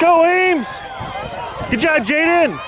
go, Ames! Good job, Jaden!